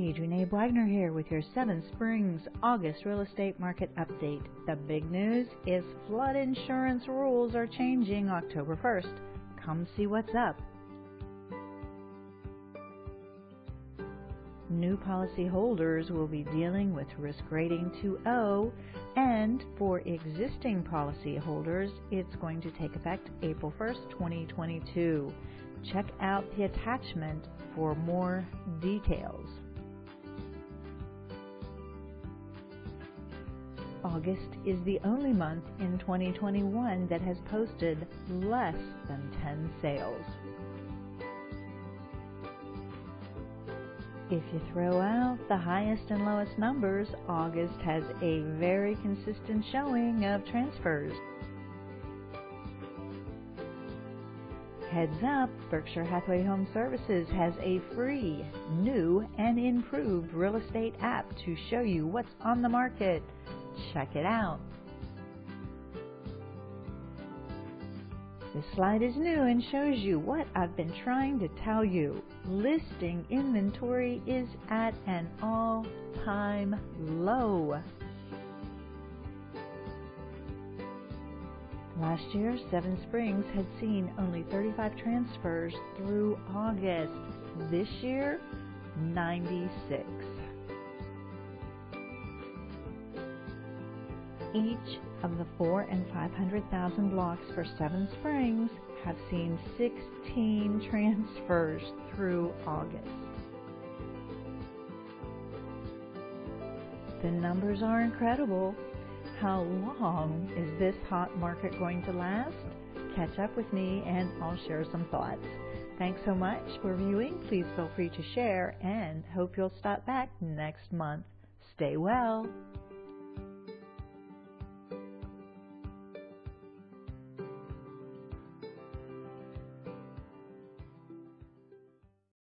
A. Wagner here with your Seven Springs August real estate market update. The big news is flood insurance rules are changing October 1st. Come see what's up. New policyholders will be dealing with risk rating 2.0 and for existing policyholders it's going to take effect April 1st, 2022. Check out the attachment for more details. August is the only month in 2021 that has posted less than 10 sales. If you throw out the highest and lowest numbers, August has a very consistent showing of transfers. Heads up, Berkshire Hathaway Home Services has a free, new, and improved real estate app to show you what's on the market. Check it out. This slide is new and shows you what I've been trying to tell you. Listing inventory is at an all-time low. Last year, Seven Springs had seen only 35 transfers through August. This year, 96. Each of the 4 and 500,000 blocks for Seven Springs have seen 16 transfers through August. The numbers are incredible. How long is this hot market going to last? Catch up with me and I'll share some thoughts. Thanks so much for viewing. Please feel free to share and hope you'll stop back next month. Stay well.